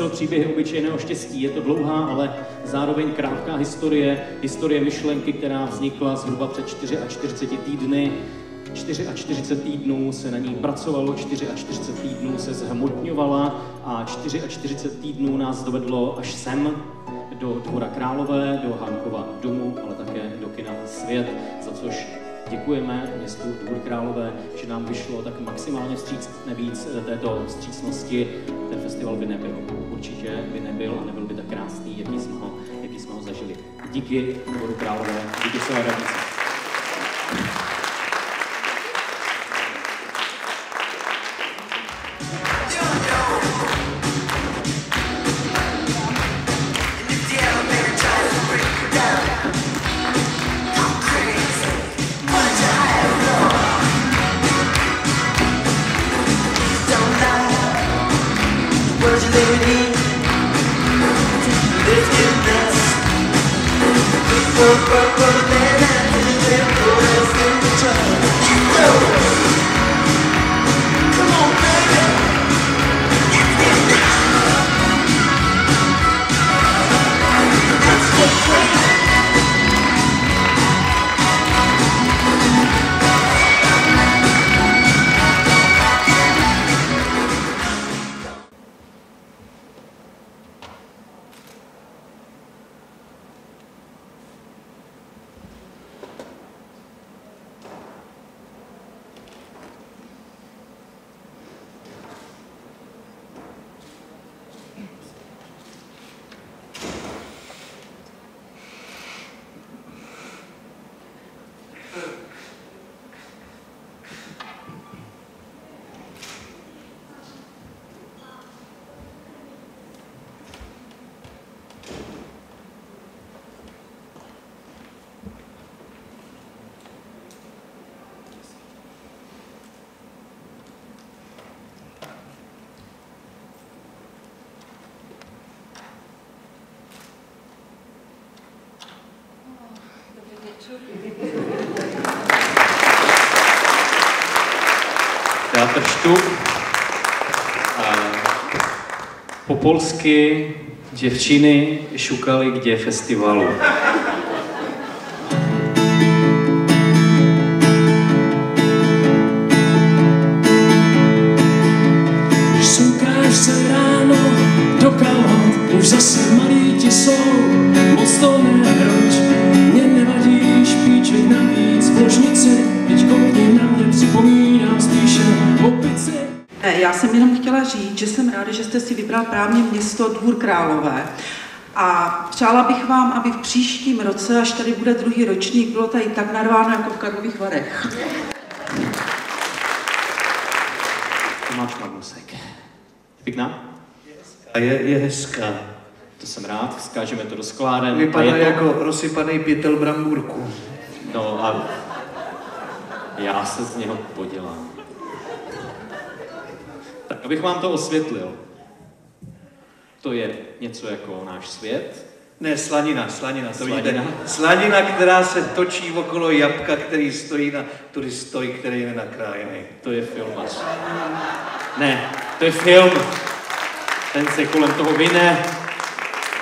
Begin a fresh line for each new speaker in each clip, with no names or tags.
nosil příběhy obyčejného štěstí. Je to dlouhá, ale zároveň krátká historie, historie myšlenky, která vznikla zhruba před 44 týdny. 44 týdnů se na ní pracovalo, 44 týdnů se zhmotňovala a 44 týdnů nás dovedlo až sem, do Dvora Králové, do Hankova domu, ale také do kina Svět, za což děkujeme městu Dvůr Králové, že nám vyšlo tak maximálně vstříc nevíc této vstřícnosti. Ten festival by nebyl. Určitě by nebyl a nebyl by tak krásný, jaký jsme ho, jaký jsme ho zažili. Díky Dvoru Králové, díky své radnici. Thank. Teatr Štup. Po polsky děvčiny šukali kde festivalu.
Šukáš se ráno do kalhot, už zase malí ti jsou, moc to nehroč,
Já jsem jenom chtěla říct, že jsem ráda, že jste si vybral právě město Dvůr Králové. A přála bych vám, aby v příštím roce, až tady bude druhý ročník, bylo tady tak narváno jako v Karlových Varech.
Tomáš Magnusek. Pěkná?
A je, je hezká.
To jsem rád, skážeme to do skláden. A
Vypadá
je to...
jako rozsypaný pytel brambůrku.
No a já se z něho podělám. Tak abych vám to osvětlil. To je něco jako náš svět.
Ne, slanina, slanina, to
Slanina?
vidíte. Slanina, která se točí okolo jabka, který stojí na turistovi, který je nenakrájený.
To je filmař. Ne, to je film. Ten se kolem toho vyne.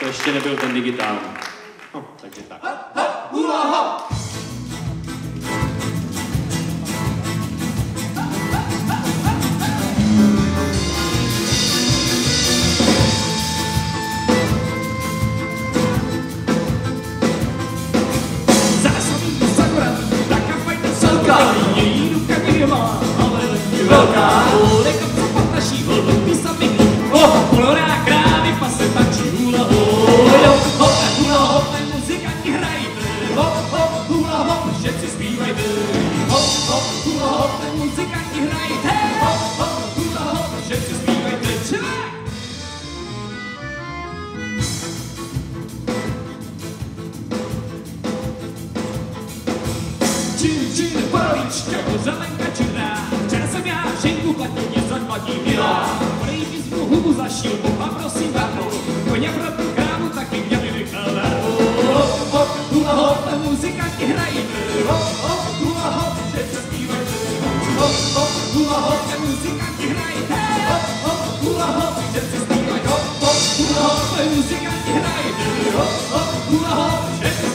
To ještě nebyl ten digitální. No, takže tak.
Zásobí velká. Oleka propad naší hloubí sami, oh, polorá krávy pase tačí hula hop, hop, hula hop, muzikanti hrají, hop, hop, hula hop, všetci zpívajte, hop, hop, hula hop, muzikanti hrají, hop, hop, hula hop, všetci zpívajte, čelák! Čin, čin, porovička, zelenka čirná. Hubu zašil, boha prosím varnou. Koně pro tu krávu taky měli nechala. Hop, hop, hula hop, muzikanti hrají. Hop, hop, hula hop, všetci zpívajte. Hop, hop, hula hop, muzikanti hrají. Hop, hop, hula hop, všetci zpívají. Hop, hop, muzikanti hrají, hop, hop, hula hop, všechno